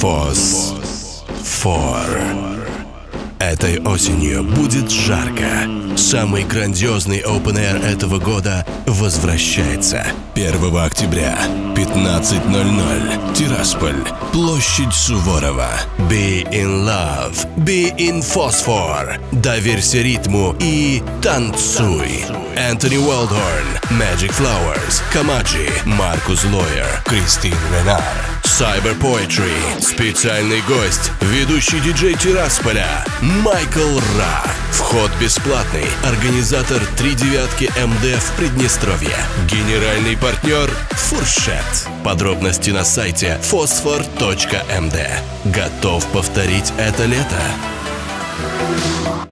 Фос. Фор. Этой осенью будет жарко. Самый грандиозный Open Air этого года возвращается. 1 октября, 15.00. Тирасполь. Площадь Суворова. Be in love. Be in phosphor. Доверься ритму и танцуй. Энтони Уолдхорн, Magic Flowers, Камаджи, Маркус Лойер, Кристин Ренар. Cyber Poetry. Специальный гость. Ведущий диджей Тирасполя. Майкл Ра. Вход бесплатный. Организатор три девятки МД в Приднестровье. Генеральный партнер Фуршет. Подробности на сайте фосфор.мд. Готов повторить это лето?